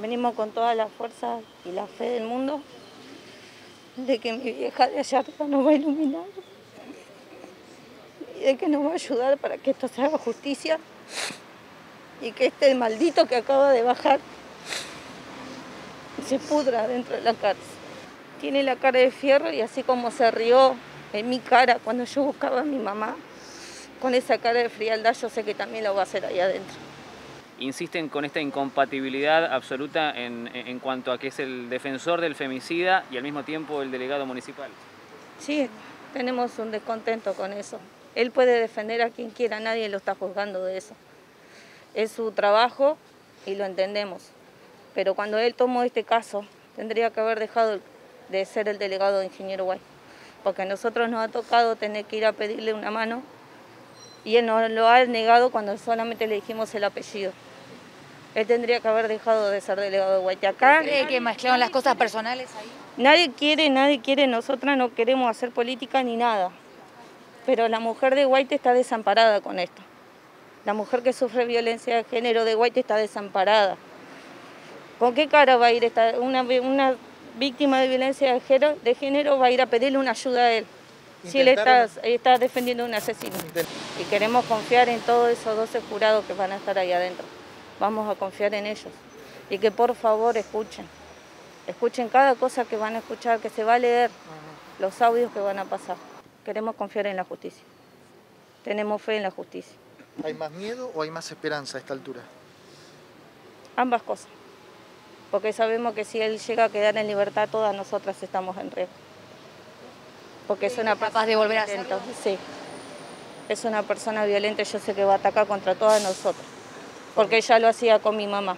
Venimos con toda la fuerza y la fe del mundo de que mi vieja de allá arriba nos va a iluminar y de que nos va a ayudar para que esto se haga justicia y que este maldito que acaba de bajar se pudra dentro de la cárcel. Tiene la cara de fierro y así como se rió en mi cara cuando yo buscaba a mi mamá, con esa cara de frialdad yo sé que también lo va a hacer ahí adentro. Insisten con esta incompatibilidad absoluta en, en cuanto a que es el defensor del femicida y al mismo tiempo el delegado municipal. Sí, tenemos un descontento con eso. Él puede defender a quien quiera, nadie lo está juzgando de eso. Es su trabajo y lo entendemos. Pero cuando él tomó este caso, tendría que haber dejado de ser el delegado de Ingeniero Guay. Porque a nosotros nos ha tocado tener que ir a pedirle una mano y él nos lo ha negado cuando solamente le dijimos el apellido. Él tendría que haber dejado de ser delegado de Guayacán. ¿Cree que mezclaron las cosas personales ahí? Nadie quiere, nadie quiere, nosotras no queremos hacer política ni nada. Pero la mujer de Guaite está desamparada con esto. La mujer que sufre violencia de género de Guaite está desamparada. ¿Con qué cara va a ir esta, una, una víctima de violencia de género, de género va a ir a pedirle una ayuda a él? Si él está, está defendiendo a un asesino. Y queremos confiar en todos esos 12 jurados que van a estar ahí adentro. Vamos a confiar en ellos. Y que por favor escuchen. Escuchen cada cosa que van a escuchar, que se va a leer, los audios que van a pasar. Queremos confiar en la justicia. Tenemos fe en la justicia. ¿Hay más miedo o hay más esperanza a esta altura? Ambas cosas. Porque sabemos que si él llega a quedar en libertad, todas nosotras estamos en riesgo. Porque es una capaz de volver a hacerlo? Sí. Es una persona violenta, yo sé que va a atacar contra todas nosotras. Porque ella lo hacía con mi mamá.